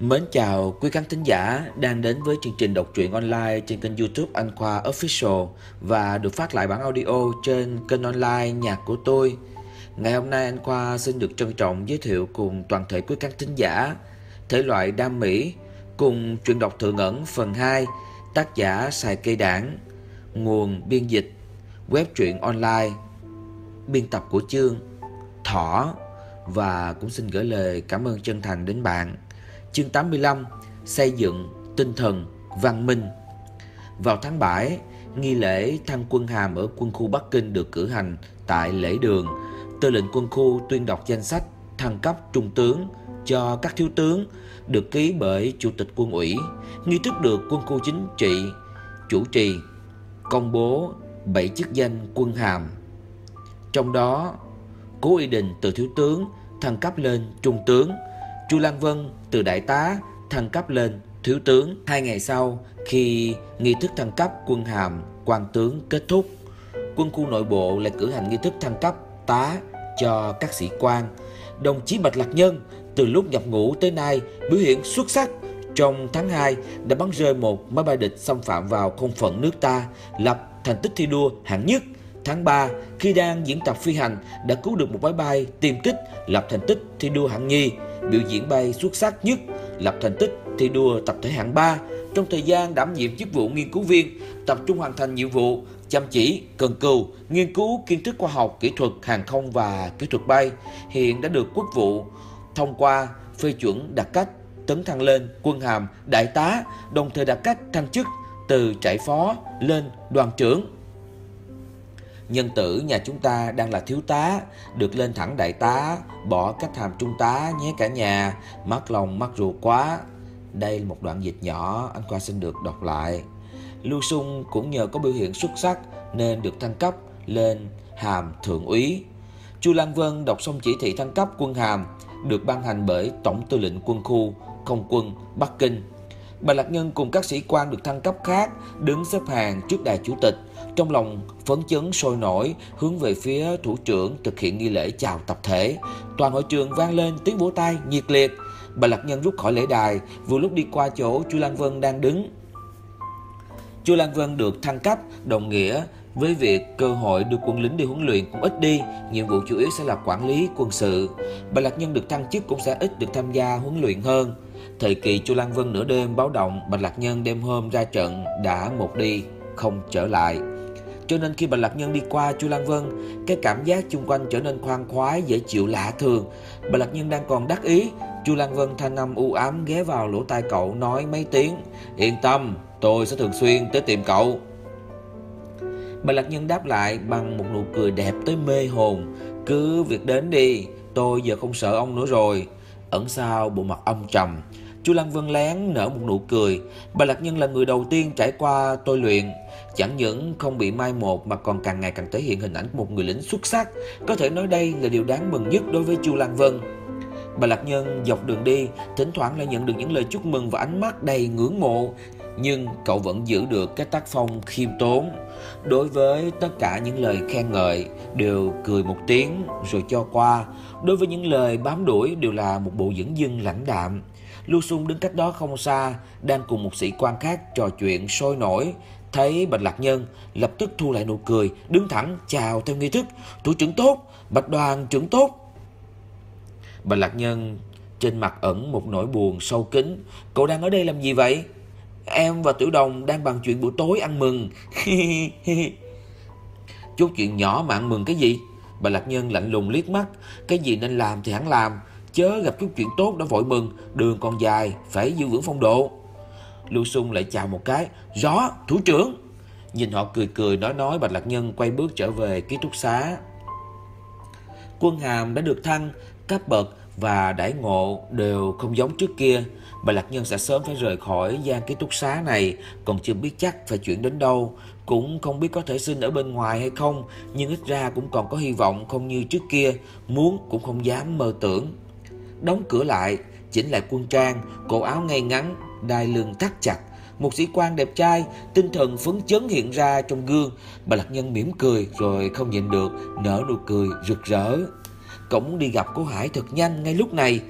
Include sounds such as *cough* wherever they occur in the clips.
Mến chào quý khán thính giả đang đến với chương trình đọc truyện online trên kênh youtube Anh Khoa Official và được phát lại bản audio trên kênh online nhạc của tôi. Ngày hôm nay anh Khoa xin được trân trọng giới thiệu cùng toàn thể quý khán thính giả thể loại đam mỹ cùng truyện đọc thượng ẩn phần 2 tác giả xài cây đảng, nguồn biên dịch, web truyện online, biên tập của chương thỏ và cũng xin gửi lời cảm ơn chân thành đến bạn Chương 85 Xây dựng tinh thần văn minh Vào tháng 7, nghi lễ thăng quân hàm ở quân khu Bắc Kinh được cử hành tại lễ đường. Tư lệnh quân khu tuyên đọc danh sách thăng cấp trung tướng cho các thiếu tướng được ký bởi Chủ tịch quân ủy. Nghi thức được quân khu chính trị chủ trì công bố 7 chức danh quân hàm. Trong đó, Cố Ý Đình từ thiếu tướng thăng cấp lên trung tướng, Chu Lan Vân từ đại tá thăng cấp lên thiếu tướng. Hai ngày sau, khi nghi thức thăng cấp quân hàm quan tướng kết thúc, quân khu nội bộ lại cử hành nghi thức thăng cấp tá cho các sĩ quan. Đồng chí Bạch Lạc Nhân từ lúc nhập ngũ tới nay biểu hiện xuất sắc. Trong tháng 2 đã bắn rơi một máy bay địch xâm phạm vào không phận nước ta, lập thành tích thi đua hạng nhất. Tháng 3, khi đang diễn tập phi hành, đã cứu được một máy bay tiêm kích, lập thành tích thi đua hạng nhì. Biểu diễn bay xuất sắc nhất, lập thành tích thi đua tập thể hạng 3 trong thời gian đảm nhiệm chức vụ nghiên cứu viên, tập trung hoàn thành nhiệm vụ, chăm chỉ, cần cù, nghiên cứu kiến thức khoa học, kỹ thuật hàng không và kỹ thuật bay, hiện đã được quốc vụ. Thông qua phê chuẩn đặc cách tấn thăng lên quân hàm đại tá, đồng thời đặc cách thăng chức từ trại phó lên đoàn trưởng. Nhân tử nhà chúng ta đang là thiếu tá, được lên thẳng đại tá, bỏ cách hàm trung tá nhé cả nhà, mắc lòng mắc ruột quá. Đây là một đoạn dịch nhỏ anh Khoa xin được đọc lại. Lưu Sung cũng nhờ có biểu hiện xuất sắc nên được thăng cấp lên hàm thượng úy. Chu Lan Vân đọc xong chỉ thị thăng cấp quân hàm được ban hành bởi Tổng tư lệnh quân khu không quân Bắc Kinh. Bà Lạc Nhân cùng các sĩ quan được thăng cấp khác đứng xếp hàng trước đài chủ tịch trong lòng phấn chấn sôi nổi hướng về phía thủ trưởng thực hiện nghi lễ chào tập thể. Toàn hội trường vang lên tiếng vỗ tay nhiệt liệt. Bà Lạc Nhân rút khỏi lễ đài, vừa lúc đi qua chỗ Chu Lan Vân đang đứng. Chu Lan Vân được thăng cấp đồng nghĩa với việc cơ hội đưa quân lính đi huấn luyện cũng ít đi, nhiệm vụ chủ yếu sẽ là quản lý quân sự. Bà Lạc Nhân được thăng chức cũng sẽ ít được tham gia huấn luyện hơn. Thời kỳ Chu Lan Vân nửa đêm báo động, Bạch Lạc Nhân đêm hôm ra trận đã một đi, không trở lại. Cho nên khi Bạch Lạc Nhân đi qua Chu Lan Vân, cái cảm giác chung quanh trở nên khoan khoái, dễ chịu lạ thường. Bạch Lạc Nhân đang còn đắc ý, Chu Lan Vân thanh âm u ám ghé vào lỗ tai cậu nói mấy tiếng, yên tâm, tôi sẽ thường xuyên tới tìm cậu. Bạch Lạc Nhân đáp lại bằng một nụ cười đẹp tới mê hồn, cứ việc đến đi, tôi giờ không sợ ông nữa rồi. Ẩn sau bộ mặt ông trầm, Chu Lăng Vân lén nở một nụ cười. Bà Lạc Nhân là người đầu tiên trải qua tôi luyện. Chẳng những không bị mai một mà còn càng ngày càng thể hiện hình ảnh của một người lính xuất sắc. Có thể nói đây là điều đáng mừng nhất đối với Chu Lăng Vân. Bà Lạc Nhân dọc đường đi, thỉnh thoảng lại nhận được những lời chúc mừng và ánh mắt đầy ngưỡng mộ. Nhưng cậu vẫn giữ được cái tác phong khiêm tốn. Đối với tất cả những lời khen ngợi, đều cười một tiếng rồi cho qua. Đối với những lời bám đuổi đều là một bộ dẫn dưng lãnh đạm. Lưu Xung đứng cách đó không xa, đang cùng một sĩ quan khác trò chuyện sôi nổi. Thấy Bạch Lạc Nhân, lập tức thu lại nụ cười, đứng thẳng chào theo nghi thức. Thủ trưởng tốt, Bạch đoàn trưởng tốt. Bạch Lạc Nhân trên mặt ẩn một nỗi buồn sâu kín. Cậu đang ở đây làm gì vậy? Em và Tiểu Đồng đang bàn chuyện buổi tối ăn mừng. *laughs* Chút chuyện nhỏ mà ăn mừng cái gì? Bà Lạc Nhân lạnh lùng liếc mắt. Cái gì nên làm thì hắn làm. Chớ gặp chút chuyện tốt đã vội mừng. Đường còn dài, phải giữ vững phong độ. Lưu Sung lại chào một cái. Rõ, thủ trưởng. Nhìn họ cười cười nói nói Bạch Lạc Nhân quay bước trở về ký túc xá. Quân hàm đã được thăng, cấp bậc và đãi ngộ đều không giống trước kia. bạch Lạc Nhân sẽ sớm phải rời khỏi gian ký túc xá này, còn chưa biết chắc phải chuyển đến đâu. Cũng không biết có thể sinh ở bên ngoài hay không, nhưng ít ra cũng còn có hy vọng không như trước kia, muốn cũng không dám mơ tưởng. Đóng cửa lại, chỉnh lại quân trang, cổ áo ngay ngắn, đai lưng thắt chặt. Một sĩ quan đẹp trai, tinh thần phấn chấn hiện ra trong gương. Bà Lạc Nhân mỉm cười rồi không nhịn được, nở nụ cười rực rỡ. Cậu muốn đi gặp cô Hải thật nhanh ngay lúc này.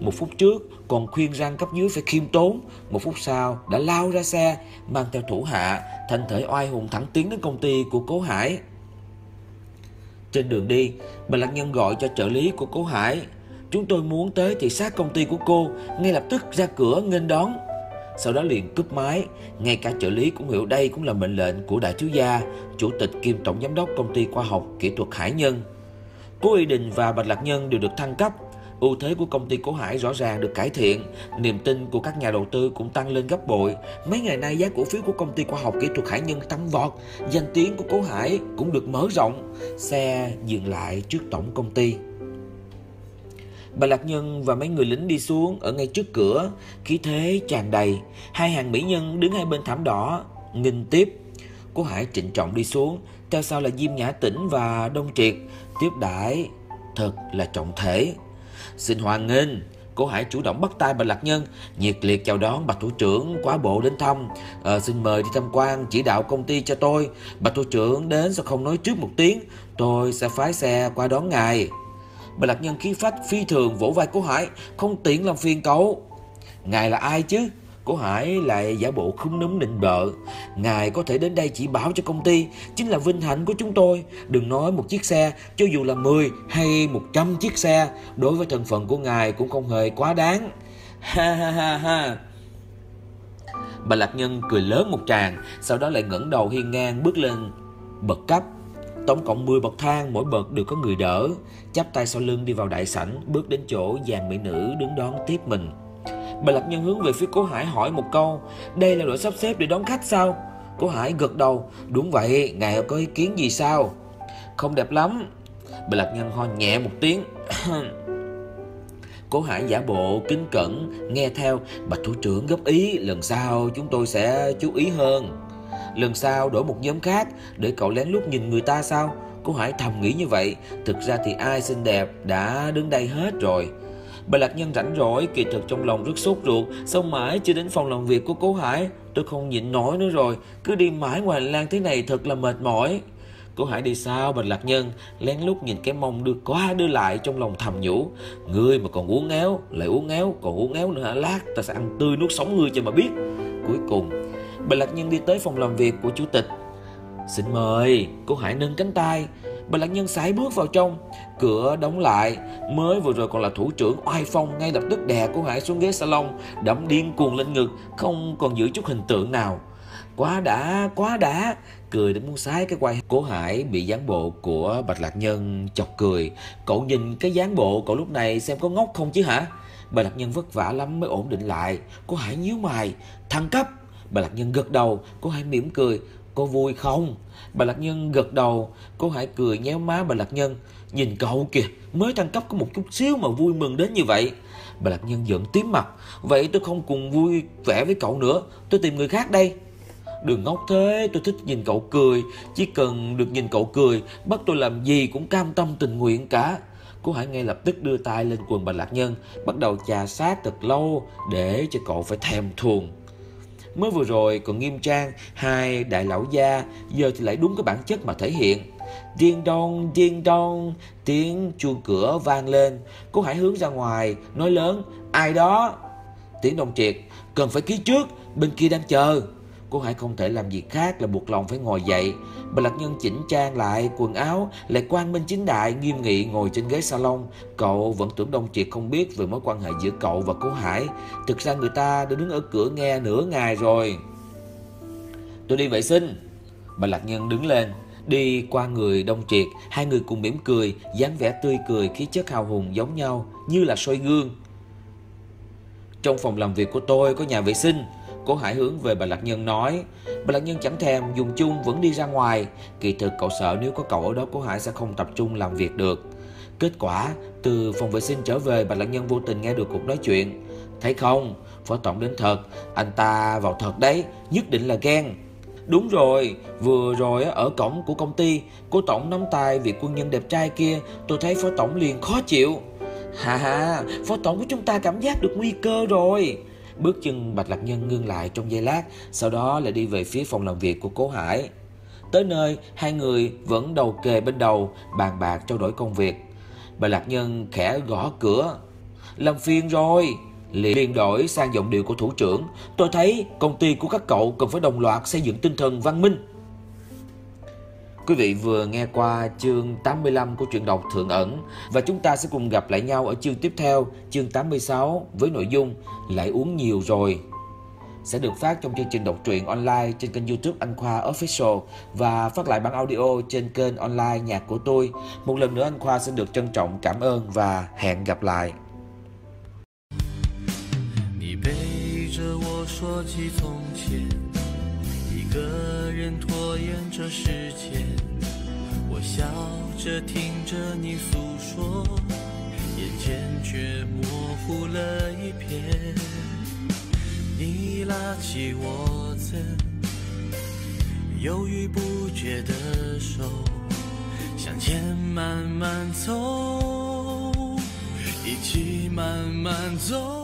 Một phút trước còn khuyên răng cấp dưới phải khiêm tốn Một phút sau đã lao ra xe Mang theo thủ hạ Thành thể oai hùng thẳng tiến đến công ty của Cố Hải Trên đường đi Bà Lạc Nhân gọi cho trợ lý của Cố Hải Chúng tôi muốn tới thị sát công ty của cô Ngay lập tức ra cửa nghênh đón sau đó liền cướp máy. Ngay cả trợ lý cũng hiểu đây cũng là mệnh lệnh của đại thiếu gia, chủ tịch kiêm tổng giám đốc công ty khoa học kỹ thuật Hải Nhân. Cố Y Đình và Bạch Lạc Nhân đều được thăng cấp. Ưu thế của công ty Cổ Hải rõ ràng được cải thiện, niềm tin của các nhà đầu tư cũng tăng lên gấp bội. Mấy ngày nay giá cổ phiếu của công ty khoa học kỹ thuật Hải Nhân tăng vọt, danh tiếng của Cố Hải cũng được mở rộng. Xe dừng lại trước tổng công ty. Bà Lạc Nhân và mấy người lính đi xuống ở ngay trước cửa, khí thế tràn đầy. Hai hàng mỹ nhân đứng hai bên thảm đỏ, nghinh tiếp. Cố Hải trịnh trọng đi xuống, theo sau là Diêm Nhã Tĩnh và Đông Triệt, tiếp đãi thật là trọng thể. Xin hoan nghênh, Cố Hải chủ động bắt tay bà Lạc Nhân, nhiệt liệt chào đón bà thủ trưởng quá bộ đến thăm. À, xin mời đi tham quan chỉ đạo công ty cho tôi. Bà thủ trưởng đến sao không nói trước một tiếng, tôi sẽ phái xe qua đón ngài. Bà Lạc Nhân khí phách phi thường vỗ vai Cố Hải, Không tiện làm phiền cậu. Ngài là ai chứ? Cố Hải lại giả bộ không núm nịnh bợ. Ngài có thể đến đây chỉ bảo cho công ty, Chính là vinh hạnh của chúng tôi. Đừng nói một chiếc xe, Cho dù là 10 hay 100 chiếc xe, Đối với thân phận của Ngài cũng không hề quá đáng. Ha ha ha ha. Bà Lạc Nhân cười lớn một tràng, Sau đó lại ngẩng đầu hiên ngang bước lên bậc cấp. Tổng cộng 10 bậc thang, mỗi bậc đều có người đỡ. Chắp tay sau lưng đi vào đại sảnh, bước đến chỗ dàn mỹ nữ đứng đón tiếp mình. Bà Lập Nhân hướng về phía Cố Hải hỏi một câu, đây là đội sắp xếp để đón khách sao? Cố Hải gật đầu, đúng vậy, ngài có ý kiến gì sao? Không đẹp lắm. Bà Lập Nhân ho nhẹ một tiếng. *clears throat* Cố Hải giả bộ kính cẩn, nghe theo, bạch thủ trưởng góp ý, lần sau chúng tôi sẽ chú ý hơn. Lần sau đổi một nhóm khác để cậu lén lút nhìn người ta sao? Cô Hải thầm nghĩ như vậy. Thực ra thì ai xinh đẹp đã đứng đây hết rồi. Bà Lạc Nhân rảnh rỗi, kỳ thực trong lòng rất sốt ruột, sao mãi chưa đến phòng làm việc của cố Hải. Tôi không nhịn nổi nữa rồi, cứ đi mãi ngoài hành lang thế này thật là mệt mỏi. Cố Hải đi sao Bạch Lạc Nhân lén lút nhìn cái mông đưa qua đưa lại trong lòng thầm nhủ Ngươi mà còn uống éo Lại uống éo Còn uống éo nữa hả Lát ta sẽ ăn tươi nuốt sống ngươi cho mà biết Cuối cùng Bà Lạc Nhân đi tới phòng làm việc của chủ tịch. Xin mời Cô Hải nâng cánh tay. Bà Lạc Nhân sải bước vào trong Cửa đóng lại. Mới vừa rồi còn là thủ trưởng oai phong Ngay lập tức đè cô Hải xuống ghế salon Đấm điên cuồng lên ngực Không còn giữ chút hình tượng nào. Quá đã, quá đã. Cười đến muốn sái cái quay Cố Hải bị dáng bộ của Bạch Lạc Nhân chọc cười. Cậu nhìn cái dáng bộ cậu lúc này xem có ngốc không chứ hả? Bạch Lạc Nhân vất vả lắm mới ổn định lại. Cố Hải nhíu mày Thăng cấp. Bà Lạc Nhân gật đầu, cô Hải mỉm cười. Cô vui không? Bà Lạc Nhân gật đầu, cô Hải cười nhéo má bà Lạc Nhân. Nhìn cậu kìa, mới thăng cấp có một chút xíu mà vui mừng đến như vậy. Bà Lạc Nhân giận tím mặt. Vậy tôi không cùng vui vẻ với cậu nữa, tôi tìm người khác đây. Đừng ngốc thế, tôi thích nhìn cậu cười. Chỉ cần được nhìn cậu cười, bắt tôi làm gì cũng cam tâm tình nguyện cả. Cô Hải ngay lập tức đưa tay lên quần bà Lạc Nhân, bắt đầu chà sát thật lâu để cho cậu phải thèm thuồng. Mới vừa rồi còn nghiêm trang Hai đại lão gia Giờ thì lại đúng cái bản chất mà thể hiện. Điên đong, điên đong, Tiếng chuông cửa vang lên. Cô Hải hướng ra ngoài Nói lớn Ai đó? Tiếng đồng triệt Cần phải ký trước Bên kia đang chờ. Cô Hải không thể làm gì khác là buộc lòng phải ngồi dậy. Bà Lạc Nhân chỉnh trang lại quần áo, Lại quan minh chính đại, nghiêm nghị ngồi trên ghế salon. Cậu vẫn tưởng Đông Triệt không biết về mối quan hệ giữa cậu và cô Hải. Thực ra người ta đã đứng ở cửa nghe nửa ngày rồi. Tôi đi vệ sinh. Bà Lạc Nhân đứng lên. Đi qua người Đông Triệt, Hai người cùng mỉm cười, dáng vẻ tươi cười, khí chất hào hùng giống nhau, Như là soi gương. Trong phòng làm việc của tôi có nhà vệ sinh. Cố Hải hướng về bà Lạc Nhân nói Bà Lạc Nhân chẳng thèm dùng chung vẫn đi ra ngoài. Kỳ thực cậu sợ nếu có cậu ở đó Cố Hải sẽ không tập trung làm việc được. Kết quả từ phòng vệ sinh trở về Bà Lạc Nhân vô tình nghe được cuộc nói chuyện. Thấy không? Phó Tổng đến thật. Anh ta vào thật đấy Nhất định là ghen. Đúng rồi, vừa rồi ở cổng của công ty, cô Tổng nắm tay vị quân nhân đẹp trai kia, tôi thấy Phó Tổng liền khó chịu. Hà hà, Phó Tổng của chúng ta cảm giác được nguy cơ rồi. Bước chân Bạch Lạc Nhân ngưng lại trong giây lát, sau đó lại đi về phía phòng làm việc của Cố Hải. Tới nơi, hai người vẫn đầu kề bên đầu, bàn bạc trao đổi công việc. Bạch Lạc Nhân khẽ gõ cửa. làm phiền rồi. Liền đổi sang giọng điệu của thủ trưởng. Tôi thấy công ty của các cậu cần phải đồng loạt xây dựng tinh thần văn minh. Quý vị vừa nghe qua chương 85 của truyện đọc Thượng ẩn và chúng ta sẽ cùng gặp lại nhau ở chương tiếp theo, chương 86 với nội dung Lại uống nhiều rồi. Sẽ được phát trong chương trình đọc truyện online trên kênh youtube Anh Khoa Official và phát lại bản audio trên kênh online nhạc của tôi. Một lần nữa anh Khoa xin được trân trọng cảm ơn và hẹn gặp lại. 你背着我说起从前 一个人拖延着时间，我笑着听着你诉说，眼前却模糊了一片。你拉起我曾犹豫不决的手，向前慢慢走，一起慢慢走。